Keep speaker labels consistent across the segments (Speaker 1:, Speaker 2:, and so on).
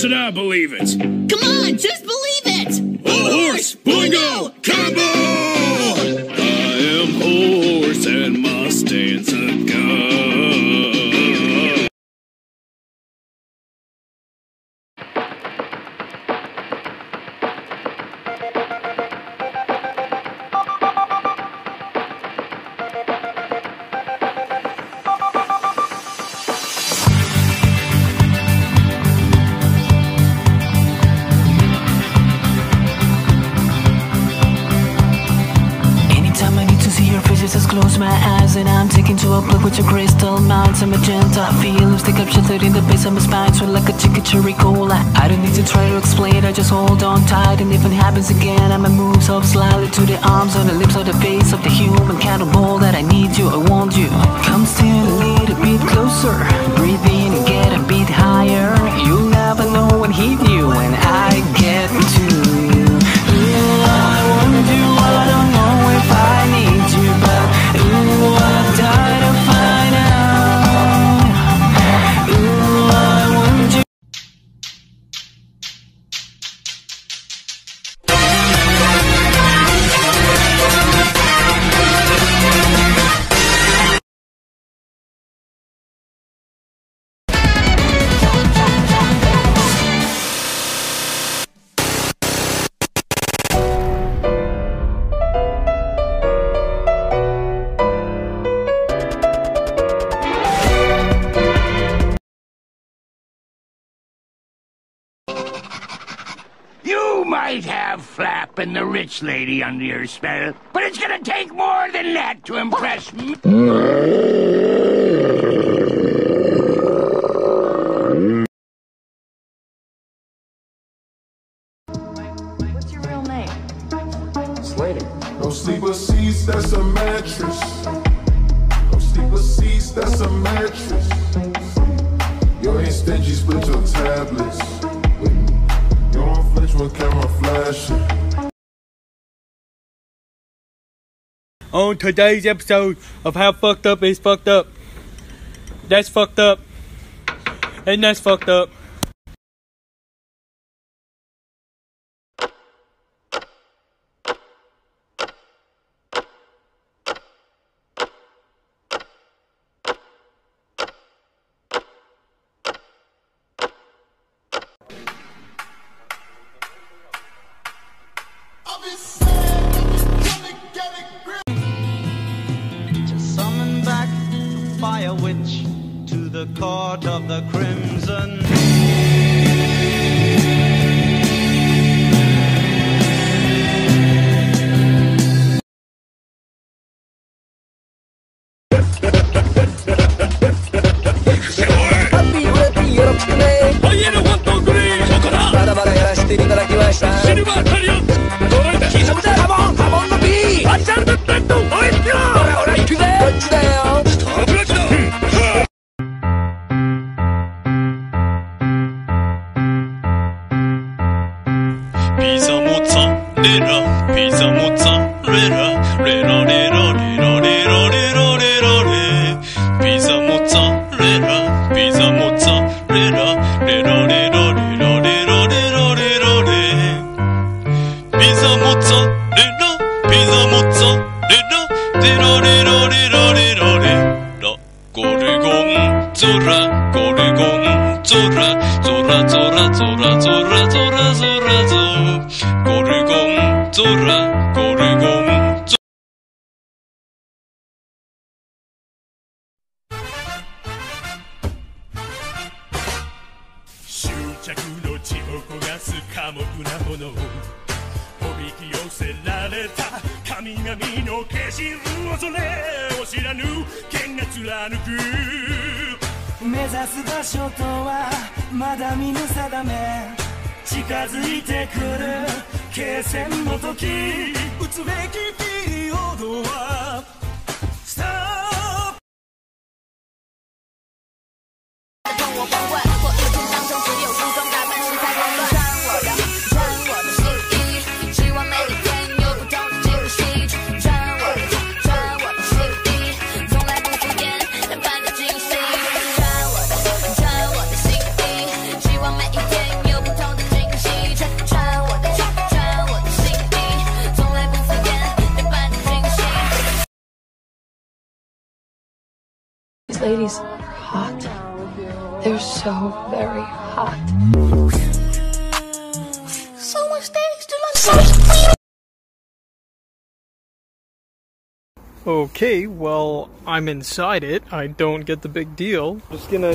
Speaker 1: should I believe it? Come
Speaker 2: on, just believe it!
Speaker 1: A horse,
Speaker 3: boingo,
Speaker 4: And I'm taken to a plug with your crystal I'm magenta, I feel lipstick up sheltered in the base of my spine Sweat like a chicken cherry cola. I don't need to try to explain, it, I just hold on tight. And if it happens again, I'ma move so slightly To the arms or the lips or the face of the human cannibal That I need you, I want you
Speaker 5: Flap and the rich lady under your spell, but it's gonna take more than that to impress me.
Speaker 2: What's your real name?
Speaker 6: No sleeper seats, that's a mattress. No sleeper seats, that's a mattress. You ain't stingy, split your tablets on today's episode of How Fucked Up is Fucked Up. That's fucked up. And that's fucked up.
Speaker 7: Court of the crimson.
Speaker 8: 비서 못서 내라 비서 못서 레라 레라 레라 레라 레라 레라 레라 레 비서 못서 레라 비서 못서 레라 레라 레라 레라 레라 레라 레라 레 비서 못서 레라 비서 못서 레라 레라 레라 레라 레라 레라 꼬르곰 쫄아 꼬르곰 쫄아 쫄아 쫄아 쫄아 쫄아 쫄아 쫄아 ゴルゴンゾーラ、ゴルゴンゾラ。執
Speaker 9: 着の血を焦
Speaker 10: が
Speaker 9: す
Speaker 10: 寡黙
Speaker 9: な
Speaker 10: もの。
Speaker 9: おび
Speaker 10: き寄
Speaker 9: せ
Speaker 10: られた神々の化身恐れを知らぬ剣が貫く。
Speaker 9: 目指
Speaker 11: す場所とはまだ見ぬ定め。近づいてくる。決戦の時。打つべきピリオドは ladies are hot. They're so very hot. So much things to.
Speaker 12: Okay, well, I'm inside it. I don't get the big deal. Just. Gonna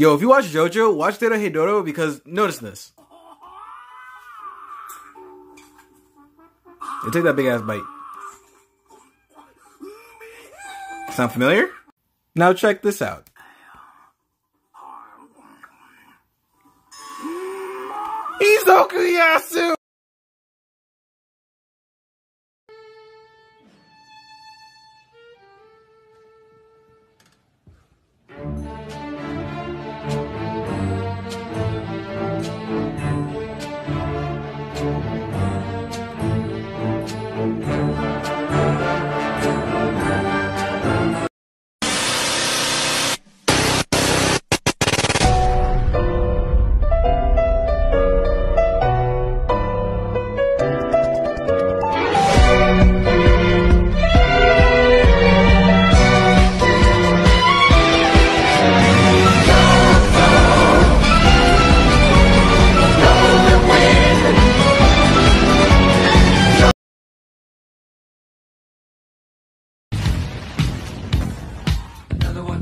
Speaker 13: Yo, if you watch JoJo, watch Dorohedoro because notice this. They take that big ass bite. Sound familiar? Now check this out.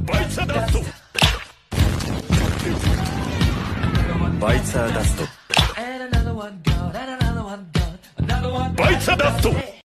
Speaker 13: バイツァダスト。
Speaker 7: バイツァダスト。バイツ
Speaker 9: ァーダスト。